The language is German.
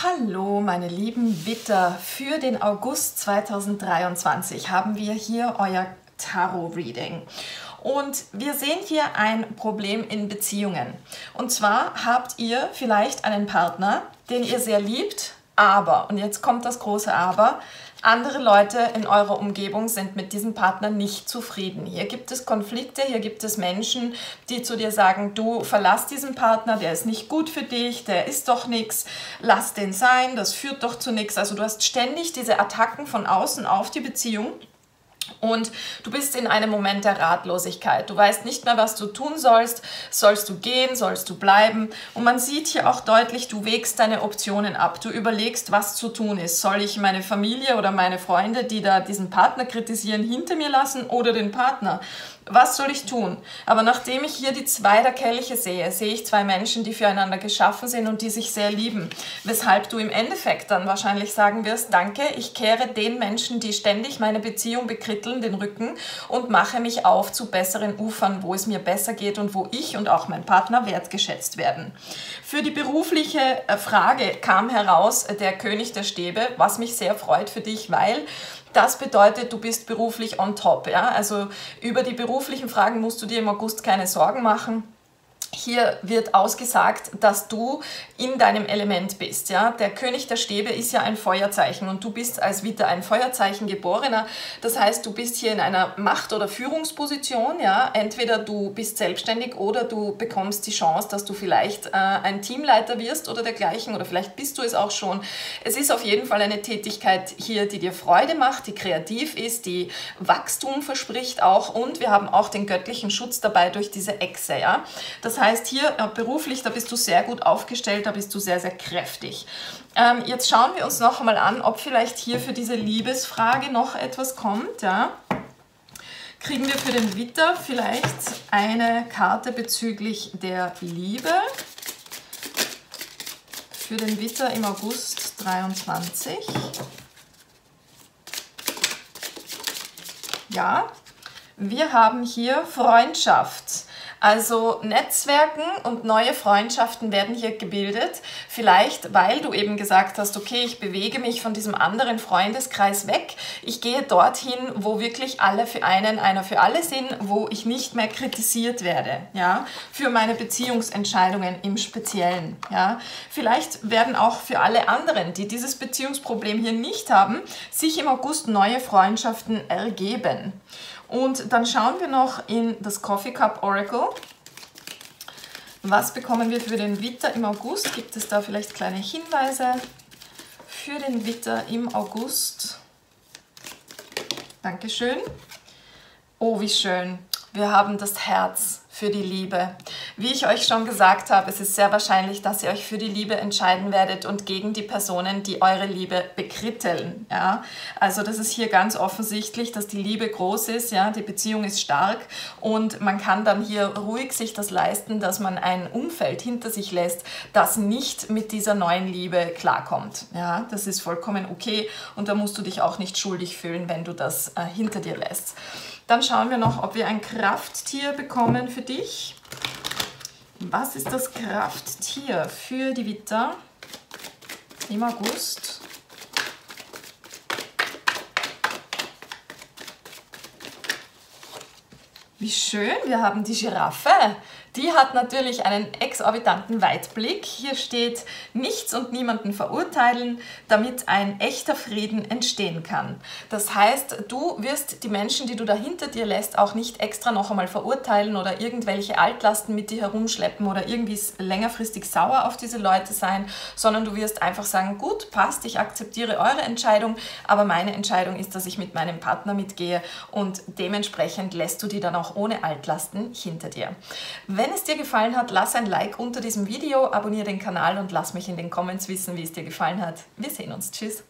Hallo meine lieben Witter, für den August 2023 haben wir hier euer Tarot-Reading. Und wir sehen hier ein Problem in Beziehungen. Und zwar habt ihr vielleicht einen Partner, den ihr sehr liebt, aber, und jetzt kommt das große Aber, andere Leute in eurer Umgebung sind mit diesem Partner nicht zufrieden. Hier gibt es Konflikte, hier gibt es Menschen, die zu dir sagen, du verlass diesen Partner, der ist nicht gut für dich, der ist doch nichts, lass den sein, das führt doch zu nichts. Also du hast ständig diese Attacken von außen auf die Beziehung und du bist in einem Moment der Ratlosigkeit. Du weißt nicht mehr, was du tun sollst. Sollst du gehen? Sollst du bleiben? Und man sieht hier auch deutlich, du wägst deine Optionen ab. Du überlegst, was zu tun ist. Soll ich meine Familie oder meine Freunde, die da diesen Partner kritisieren, hinter mir lassen oder den Partner? was soll ich tun? Aber nachdem ich hier die zwei der Kelche sehe, sehe ich zwei Menschen, die füreinander geschaffen sind und die sich sehr lieben. Weshalb du im Endeffekt dann wahrscheinlich sagen wirst, danke, ich kehre den Menschen, die ständig meine Beziehung bekritteln, den Rücken und mache mich auf zu besseren Ufern, wo es mir besser geht und wo ich und auch mein Partner wertgeschätzt werden. Für die berufliche äh, Frage kam heraus der König der Stäbe, was mich sehr freut für dich, weil das bedeutet, du bist beruflich on top. Ja? Also über die beruflichen Fragen musst du dir im August keine Sorgen machen hier wird ausgesagt, dass du in deinem Element bist. Ja? Der König der Stäbe ist ja ein Feuerzeichen und du bist als Witter ein Feuerzeichen geborener. Das heißt, du bist hier in einer Macht- oder Führungsposition. Ja? Entweder du bist selbstständig oder du bekommst die Chance, dass du vielleicht äh, ein Teamleiter wirst oder dergleichen oder vielleicht bist du es auch schon. Es ist auf jeden Fall eine Tätigkeit hier, die dir Freude macht, die kreativ ist, die Wachstum verspricht auch und wir haben auch den göttlichen Schutz dabei durch diese Echse. Ja? Das das heißt, hier äh, beruflich, da bist du sehr gut aufgestellt, da bist du sehr, sehr kräftig. Ähm, jetzt schauen wir uns noch einmal an, ob vielleicht hier für diese Liebesfrage noch etwas kommt. Ja? Kriegen wir für den Witter vielleicht eine Karte bezüglich der Liebe? Für den Witter im August 23. Ja, wir haben hier Freundschaft. Also Netzwerken und neue Freundschaften werden hier gebildet. Vielleicht, weil du eben gesagt hast, okay, ich bewege mich von diesem anderen Freundeskreis weg. Ich gehe dorthin, wo wirklich alle für einen, einer für alle sind, wo ich nicht mehr kritisiert werde, ja, für meine Beziehungsentscheidungen im Speziellen, ja. Vielleicht werden auch für alle anderen, die dieses Beziehungsproblem hier nicht haben, sich im August neue Freundschaften ergeben. Und dann schauen wir noch in das Coffee Cup Oracle. Was bekommen wir für den Witter im August? Gibt es da vielleicht kleine Hinweise für den Witter im August? Dankeschön. Oh, wie schön. Wir haben das Herz für die Liebe. Wie ich euch schon gesagt habe, es ist sehr wahrscheinlich, dass ihr euch für die Liebe entscheiden werdet und gegen die Personen, die eure Liebe bekritteln. Ja? Also das ist hier ganz offensichtlich, dass die Liebe groß ist, ja? die Beziehung ist stark und man kann dann hier ruhig sich das leisten, dass man ein Umfeld hinter sich lässt, das nicht mit dieser neuen Liebe klarkommt. Ja? Das ist vollkommen okay und da musst du dich auch nicht schuldig fühlen, wenn du das äh, hinter dir lässt. Dann schauen wir noch, ob wir ein Krafttier bekommen für dich. Was ist das Krafttier für die Witter im August? Wie schön, wir haben die Giraffe. Die hat natürlich einen exorbitanten Weitblick. Hier steht, nichts und niemanden verurteilen, damit ein echter Frieden entstehen kann. Das heißt, du wirst die Menschen, die du da hinter dir lässt, auch nicht extra noch einmal verurteilen oder irgendwelche Altlasten mit dir herumschleppen oder irgendwie längerfristig sauer auf diese Leute sein, sondern du wirst einfach sagen, gut, passt, ich akzeptiere eure Entscheidung, aber meine Entscheidung ist, dass ich mit meinem Partner mitgehe und dementsprechend lässt du die dann auch ohne Altlasten hinter dir. Wenn es dir gefallen hat, lass ein Like unter diesem Video, abonniere den Kanal und lass mich in den Comments wissen, wie es dir gefallen hat. Wir sehen uns. Tschüss.